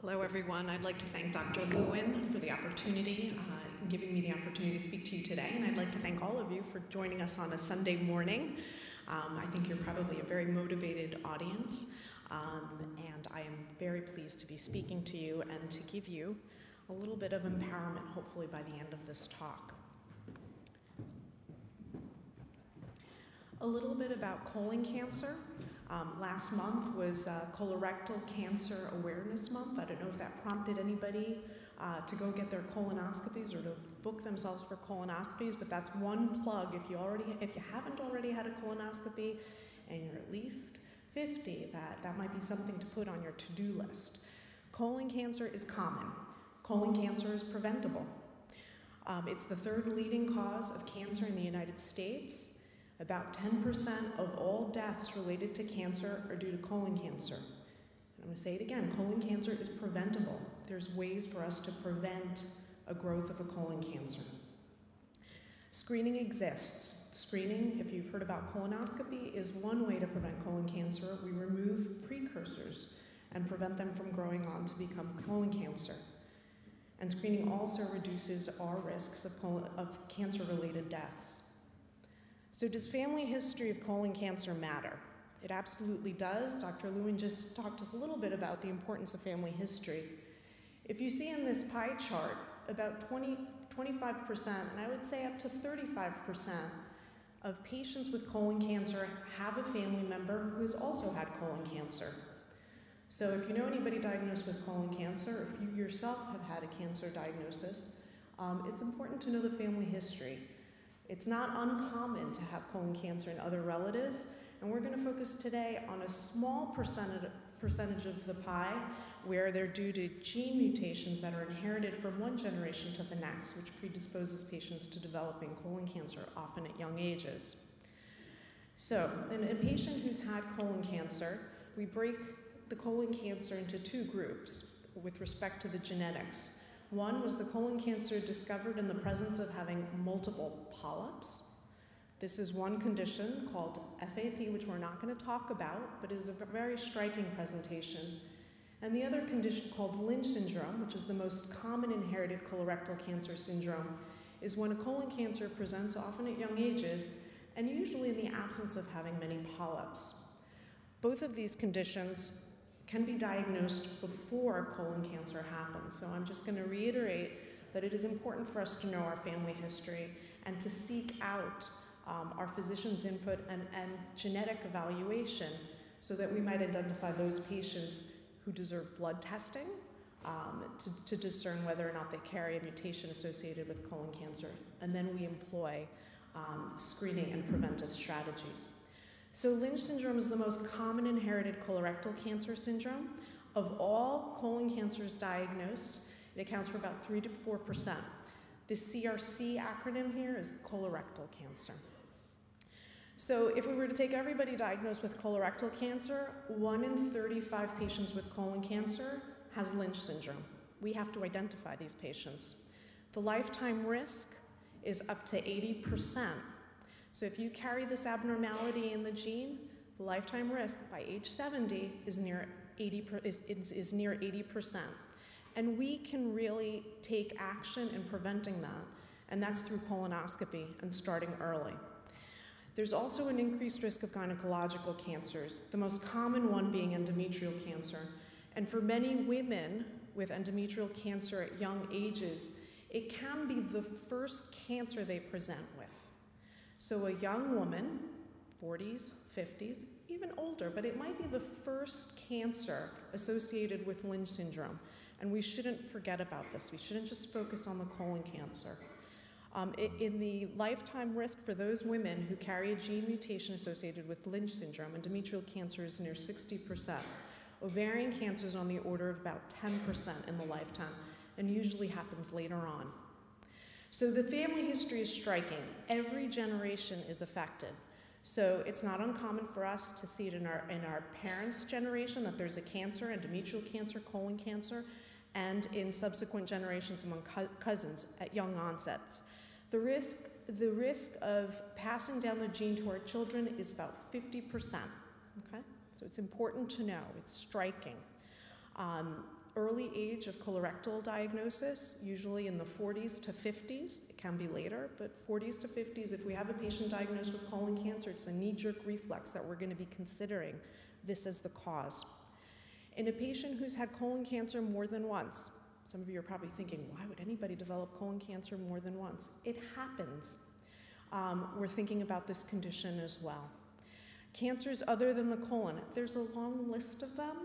Hello, everyone. I'd like to thank Dr. Lewin for the opportunity, uh, giving me the opportunity to speak to you today, and I'd like to thank all of you for joining us on a Sunday morning. Um, I think you're probably a very motivated audience, um, and I am very pleased to be speaking to you and to give you a little bit of empowerment, hopefully, by the end of this talk. A little bit about colon cancer. Um, last month was uh, Colorectal Cancer Awareness Month. I don't know if that prompted anybody uh, to go get their colonoscopies or to book themselves for colonoscopies, but that's one plug. If you already, if you haven't already had a colonoscopy, and you're at least 50, that that might be something to put on your to-do list. Colon cancer is common. Colon cancer is preventable. Um, it's the third leading cause of cancer in the United States. About 10% of all deaths related to cancer are due to colon cancer. And I'm going to say it again colon cancer is preventable. There's ways for us to prevent a growth of a colon cancer. Screening exists. Screening, if you've heard about colonoscopy, is one way to prevent colon cancer. We remove precursors and prevent them from growing on to become colon cancer. And screening also reduces our risks of, of cancer related deaths. So, does family history of colon cancer matter? It absolutely does. Dr. Lewin just talked a little bit about the importance of family history. If you see in this pie chart, about 20, 25%, and I would say up to 35% of patients with colon cancer have a family member who has also had colon cancer. So, if you know anybody diagnosed with colon cancer, if you yourself have had a cancer diagnosis, um, it's important to know the family history. It's not uncommon to have colon cancer in other relatives, and we're going to focus today on a small percentage, of the pie where they're due to gene mutations that are inherited from one generation to the next, which predisposes patients to developing colon cancer, often at young ages. So, in a patient who's had colon cancer, we break the colon cancer into two groups with respect to the genetics. One was the colon cancer discovered in the presence of having multiple polyps. This is one condition called FAP, which we're not going to talk about, but is a very striking presentation. And the other condition called Lynch syndrome, which is the most common inherited colorectal cancer syndrome, is when a colon cancer presents often at young ages and usually in the absence of having many polyps. Both of these conditions can be diagnosed before colon cancer happens. So I'm just going to reiterate that it is important for us to know our family history and to seek out um, our physician's input and, and genetic evaluation so that we might identify those patients who deserve blood testing um, to, to, discern whether or not they carry a mutation associated with colon cancer. And then we employ um, screening and preventive strategies. So, Lynch syndrome is the most common inherited colorectal cancer syndrome. Of all colon cancers diagnosed, it accounts for about 3 to 4%. The CRC acronym here is colorectal cancer. So, if we were to take everybody diagnosed with colorectal cancer, 1 in 35 patients with colon cancer has Lynch syndrome. We have to identify these patients. The lifetime risk is up to 80%. So if you carry this abnormality in the gene, the lifetime risk by age 70 is near 80 is, is, is near 80%. And we can really take action in preventing that, and that's through colonoscopy and starting early. There's also an increased risk of gynecological cancers, the most common one being endometrial cancer. And for many women with endometrial cancer at young ages, it can be the first cancer they present with. So, a young woman, 40s, 50s, even older, but it might be the first cancer associated with Lynch syndrome. And we shouldn't forget about this. We shouldn't just focus on the colon cancer. Um, it, in the lifetime risk for those women who carry a gene mutation associated with Lynch syndrome, endometrial cancer is near 60%. Ovarian cancer is on the order of about 10% in the lifetime and usually happens later on. So the family history is striking. Every generation is affected. So it's not uncommon for us to see it in our, in our parents' generation that there's a cancer, endometrial cancer, colon cancer, and in subsequent generations among co- cousins at young onsets. The risk, the risk of passing down the gene to our children is about 50%. Okay? So it's important to know, it's striking. Um, early age of colorectal diagnosis, usually in the 40s to 50s. It can be later, but 40s to 50s, if we have a patient diagnosed with colon cancer, it's a knee jerk reflex that we're going to be considering this as the cause. In a patient who's had colon cancer more than once, some of you are probably thinking, why would anybody develop colon cancer more than once? It happens. Um, we're thinking about this condition as well. Cancers other than the colon, there's a long list of them.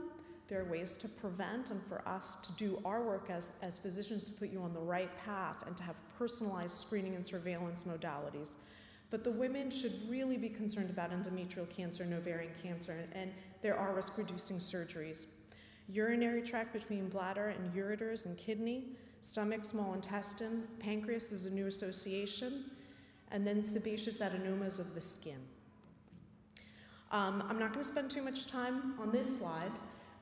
There are ways to prevent and for us to do our work as, as physicians to put you on the right path and to have personalized screening and surveillance modalities. But the women should really be concerned about endometrial cancer and ovarian cancer, and, and there are risk reducing surgeries. Urinary tract between bladder and ureters and kidney, stomach, small intestine, pancreas is a new association, and then sebaceous adenomas of the skin. Um, I'm not going to spend too much time on this slide,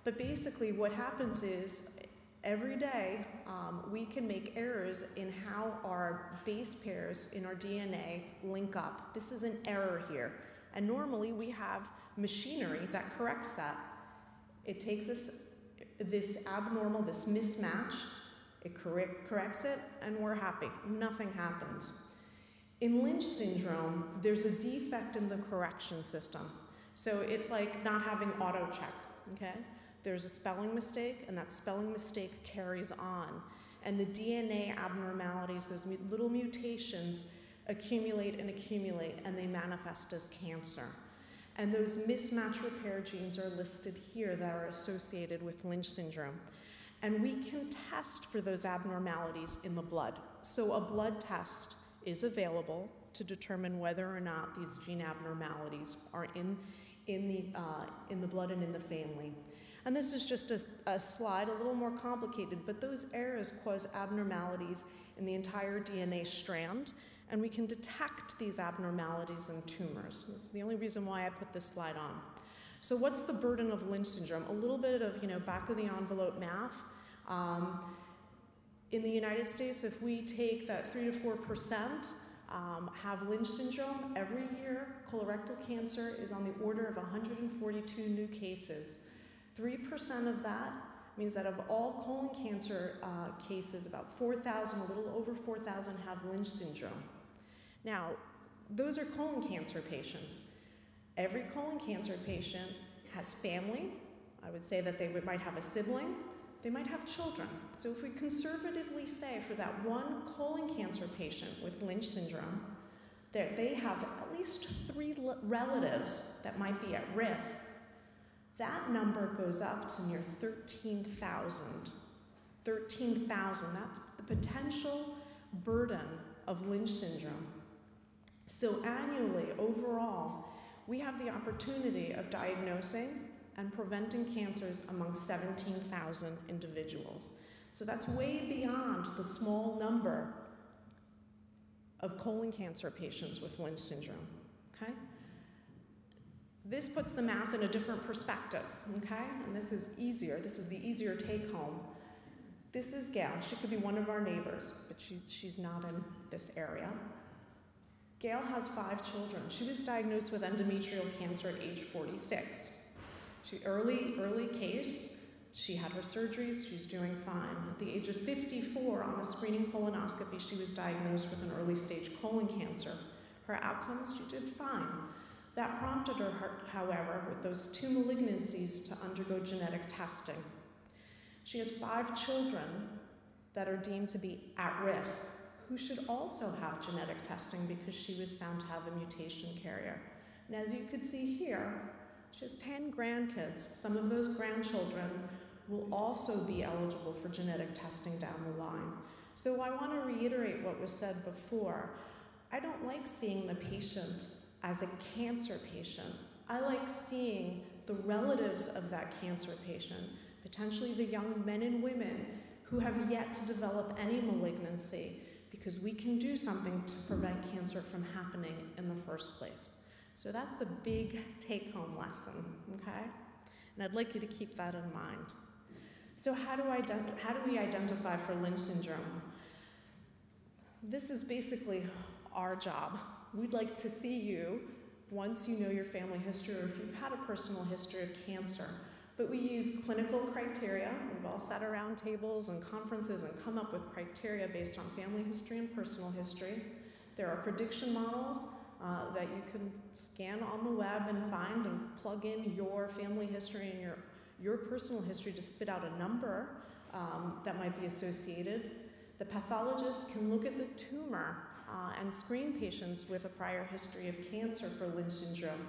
but basically what happens is every day um, we can make errors in how our base pairs in our DNA link up. This is an error here. And normally we have machinery that corrects that. It takes this, this abnormal, this mismatch, it correct, corrects it, and we're happy. Nothing happens. In Lynch syndrome, there's a defect in the correction system. So it's like not having auto check, okay? There's a spelling mistake, and that spelling mistake carries on. And the DNA abnormalities, those little mutations, accumulate and accumulate, and they manifest as cancer. And those mismatch repair genes are listed here that are associated with Lynch syndrome. And we can test for those abnormalities in the blood. So a blood test is available to determine whether or not these gene abnormalities are in, in, the, uh, in the blood and in the family. And this is just a, a, slide, a little more complicated, but those errors cause abnormalities in the entire DNA strand, and we can detect these abnormalities in tumors. This is the only reason why I put this slide on. So what's the burden of Lynch syndrome? A little bit of, you know, back of the envelope math. Um, in the United States, if we take that 3 to 4%, um, have Lynch syndrome, every year colorectal cancer is on the order of 142 new cases. 3% of that means that of all colon cancer uh, cases, about 4,000, a little over 4,000 have Lynch syndrome. Now, those are colon cancer patients. Every colon cancer patient has family. I would say that they might have a sibling. They might have children. So if we conservatively say for that one colon cancer patient with Lynch syndrome, that they have at least three relatives that might be at risk that number goes up to near 13,000. 13,000, that's the potential burden of Lynch syndrome. So, annually, overall, we have the opportunity of diagnosing and preventing cancers among 17,000 individuals. So, that's way beyond the small number of colon cancer patients with Lynch syndrome. Okay? This puts the math in a different perspective, okay? And this is easier. This is the easier take home. This is Gail. She could be one of our neighbors, but she's, she's not in this area. Gail has five children. She was diagnosed with endometrial cancer at age 46. She early, early case. She had her surgeries. She's doing fine. At the age of 54, on a screening colonoscopy, she was diagnosed with an early stage colon cancer. Her outcomes, she did fine. That prompted her, however, with those two malignancies to undergo genetic testing. She has five children that are deemed to be at risk, who should also have genetic testing because she was found to have a mutation carrier. And as you could see here, she has 10 grandkids. Some of those grandchildren will also be eligible for genetic testing down the line. So I want to reiterate what was said before. I don't like seeing the patient as a cancer patient, I like seeing the relatives of that cancer patient, potentially the young men and women who have yet to develop any malignancy, because we can do something to prevent cancer from happening in the first place. So that's the big take home lesson, okay? And I'd like you to keep that in mind. So, how do, how do we identify for Lynch syndrome? This is basically our job. We'd like to see you, once you know your family history or if you've had a personal history of cancer, But we use clinical criteria. We've all sat around tables and conferences and come up with criteria based on family history and personal history. There are prediction models uh, that you can scan on the web and find and plug in your family history and your, your personal history to spit out a number um, that might be associated. The pathologist can look at the tumor uh, and screen patients with a prior history of cancer for Lynch syndrome.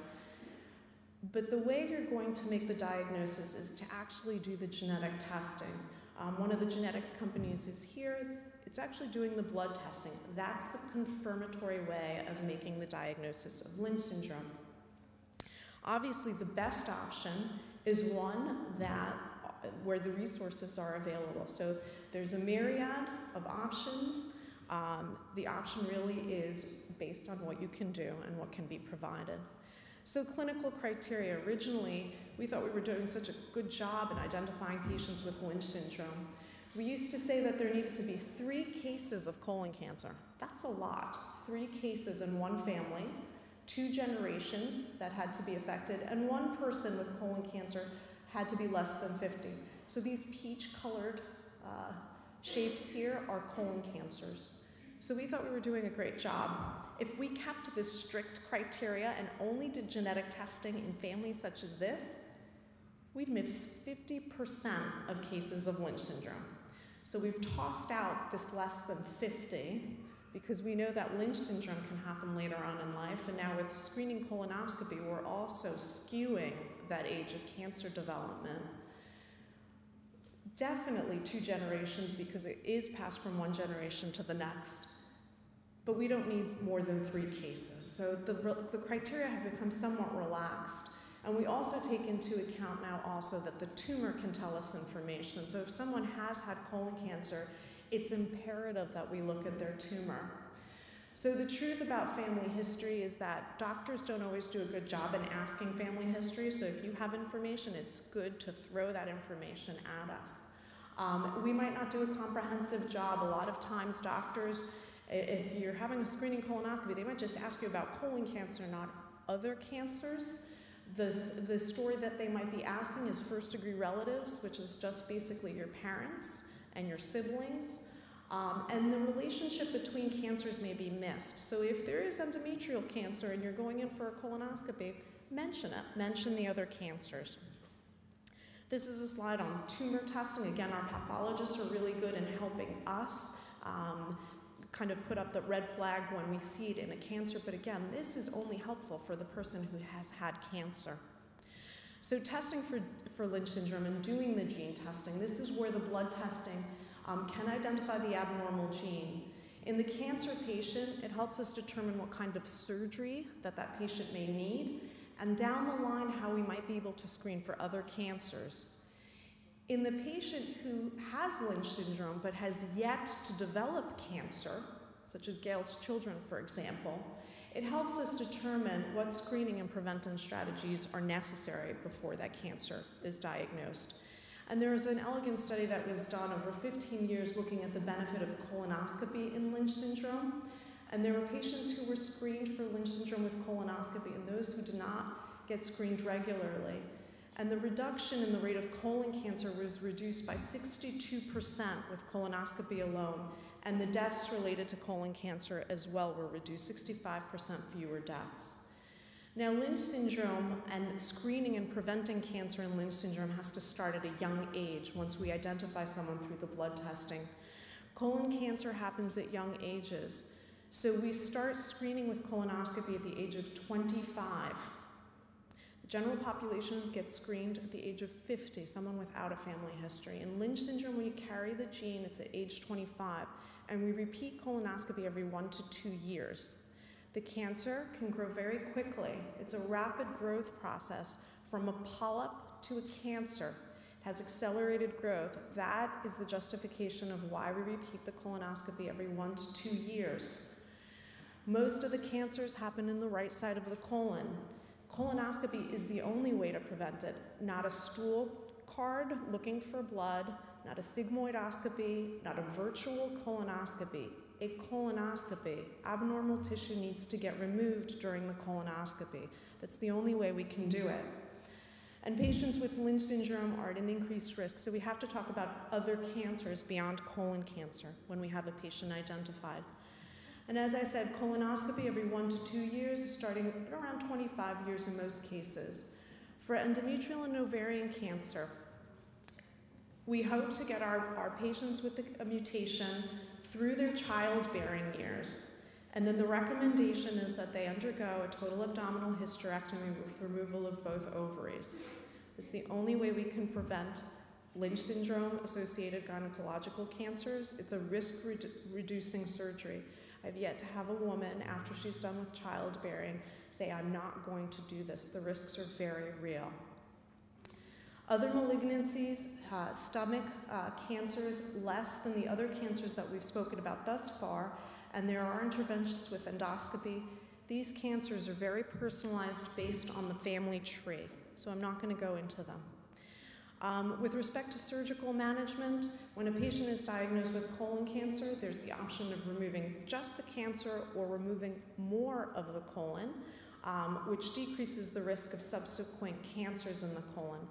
But the way you're going to make the diagnosis is to actually do the genetic testing. Um, one of the genetics companies is here. It's actually doing the blood testing. That's the confirmatory way of making the diagnosis of Lynch syndrome. Obviously, the best option is one that where the resources are available. So there's a myriad of options. Um, the option really is based on what you can do and what can be provided. So clinical criteria, originally, we thought we were doing such a good job in identifying patients with Lynch syndrome. We used to say that there needed to be three cases of colon cancer. That's a lot. Three cases in one family, two generations that had to be affected, and one person with colon cancer had to be less than 50. So these peach colored uh, shapes here are colon cancers. So we thought we were doing a great job. If we kept this strict criteria and only did genetic testing in families such as this, we'd miss 50% of cases of Lynch syndrome. So we've tossed out this less than 50 because we know that Lynch syndrome can happen later on in life, and now with screening colonoscopy, we're also skewing that age of cancer development. Definitely two generations because it is passed from one generation to the next. But we don't need more than three cases. So the, the criteria have become somewhat relaxed. And we also take into account now also that the tumor can tell us information. So if someone has had colon cancer, it's imperative that we look at their tumor. So the truth about family history is that doctors don't always do a good job in asking family history. So if you have information, it's good to throw that information at us. Um, we might not do a comprehensive job. A lot of times doctors, if you're having a screening colonoscopy, they might just ask you about colon cancer, not other cancers. The, the story that they might be asking is first degree relatives, which is just basically your parents and your siblings. Um, and the relationship between cancers may be missed. So if there is endometrial cancer and you're going in for a colonoscopy, mention it. Mention the other cancers. This is a slide on tumor testing. Again, our pathologists are really good in helping us um, kind of put up the red flag when we see it in a cancer, but again, this is only helpful for the person who has had cancer. So testing for, for Lynch syndrome and doing the gene testing, this is where the blood testing um, can identify the abnormal gene. In the cancer patient, it helps us determine what kind of surgery that that patient may need, and down the line, how we might be able to screen for other cancers. In the patient who has Lynch syndrome but has yet to develop cancer, such as Gail's children, for example, it helps us determine what screening and prevention strategies are necessary before that cancer is diagnosed. And there was an elegant study that was done over 15 years looking at the benefit of colonoscopy in Lynch syndrome. And there were patients who were screened for Lynch syndrome with colonoscopy and those who did not get screened regularly. And the reduction in the rate of colon cancer was reduced by 62% with colonoscopy alone. And the deaths related to colon cancer as well were reduced 65% fewer deaths. Now, Lynch syndrome and screening and preventing cancer in Lynch syndrome has to start at a young age once we identify someone through the blood testing. Colon cancer happens at young ages. So we start screening with colonoscopy at the age of 25. The general population gets screened at the age of 50, someone without a family history. In Lynch syndrome, when you carry the gene, it's at age 25. And we repeat colonoscopy every one to two years. The cancer can grow very quickly. It's a rapid growth process from a polyp to a cancer. It has accelerated growth. That is the justification of why we repeat the colonoscopy every one to two years. Most of the cancers happen in the right side of the colon. Colonoscopy is the only way to prevent it, not a stool card looking for blood, not a sigmoidoscopy, not a virtual colonoscopy a colonoscopy. Abnormal tissue needs to get removed during the colonoscopy. That's the only way we can do it. And patients with Lynch syndrome are at an increased risk, so we have to talk about other cancers beyond colon cancer when we have a patient identified. And as I said, colonoscopy every one to two years, starting at around 25 years in most cases. For endometrial and ovarian cancer, we hope to get our, our patients with the, a mutation through their childbearing years. And then the recommendation is that they undergo a total abdominal hysterectomy with removal of both ovaries. It's the only way we can prevent Lynch syndrome associated gynecological cancers. It's a risk redu- reducing surgery. I've yet to have a woman, after she's done with childbearing, say, I'm not going to do this. The risks are very real. Other malignancies, uh, stomach uh, cancers, less than the other cancers that we've spoken about thus far, and there are interventions with endoscopy. These cancers are very personalized based on the family tree, so I'm not going to go into them. Um, with respect to surgical management, when a patient is diagnosed with colon cancer, there's the option of removing just the cancer or removing more of the colon, um, which decreases the risk of subsequent cancers in the colon.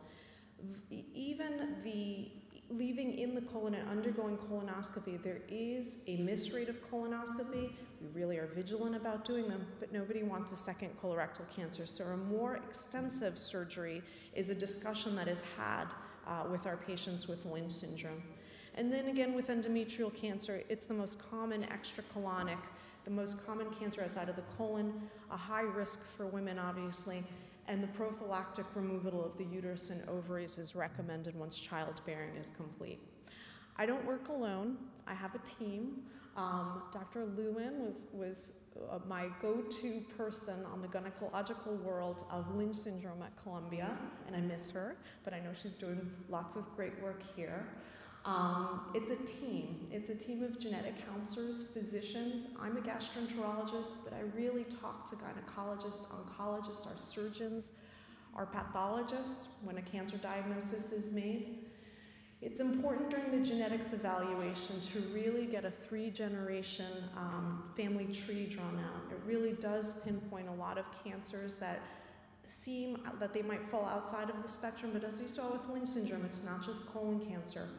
Even the leaving in the colon and undergoing colonoscopy, there is a miss rate of colonoscopy. We really are vigilant about doing them, but nobody wants a second colorectal cancer. So, a more extensive surgery is a discussion that is had uh, with our patients with Lynch syndrome. And then again, with endometrial cancer, it's the most common extracolonic, the most common cancer outside of the colon, a high risk for women, obviously and the prophylactic removal of the uterus and ovaries is recommended once childbearing is complete. I don't work alone. I have a team. Um, Dr. Lewin was, was uh, my go-to person on the gynecological world of Lynch syndrome at Columbia, and I miss her, but I know she's doing lots of great work here. Um, it's a team. It's a team of genetic counselors, physicians. I'm a gastroenterologist, but I really talk to gynecologists, oncologists, our surgeons, our pathologists when a cancer diagnosis is made. It's important during the genetics evaluation to really get a three generation um, family tree drawn out. It really does pinpoint a lot of cancers that seem that they might fall outside of the spectrum, but as you saw with Lynch syndrome, it's not just colon cancer.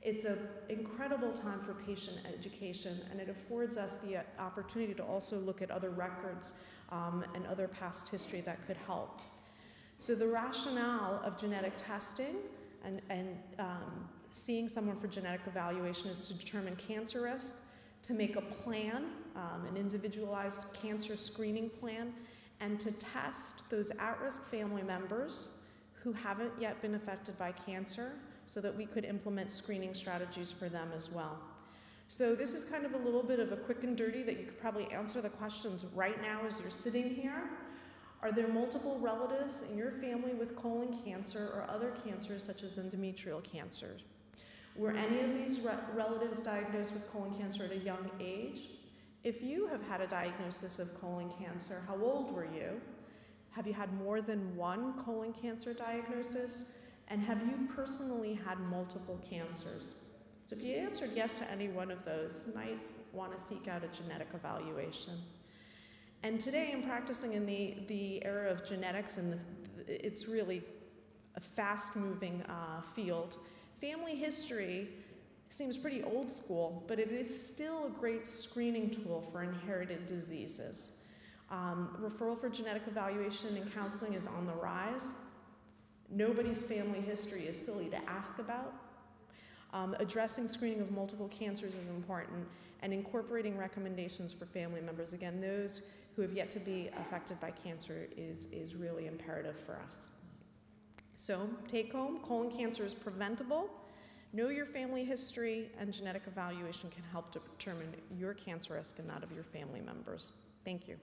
It's an incredible time for patient education, and it affords us the opportunity to also look at other records um, and other past history that could help. So, the rationale of genetic testing and, and um, seeing someone for genetic evaluation is to determine cancer risk, to make a plan, um, an individualized cancer screening plan, and to test those at risk family members who haven't yet been affected by cancer so that we could implement screening strategies for them as well. So this is kind of a little bit of a quick and dirty that you could probably answer the questions right now as you're sitting here. Are there multiple relatives in your family with colon cancer or other cancers such as endometrial cancer? Were any of these re- relatives diagnosed with colon cancer at a young age? If you have had a diagnosis of colon cancer, how old were you? Have you had more than one colon cancer diagnosis? And have you personally had multiple cancers? So if you answered yes to any one of those, you might want to seek out a genetic evaluation. And today, I'm practicing in the, the era of genetics, and the, it's really a fast moving uh, field, family history seems pretty old school, but it is still a great screening tool for inherited diseases. Um, referral for genetic evaluation and counseling is on the rise. Nobody's family history is silly to ask about. Um, addressing screening of multiple cancers is important, and incorporating recommendations for family members. Again, those who have yet to be affected by cancer is, is really imperative for us. So, take home colon cancer is preventable. Know your family history, and genetic evaluation can help determine your cancer risk and that of your family members. Thank you.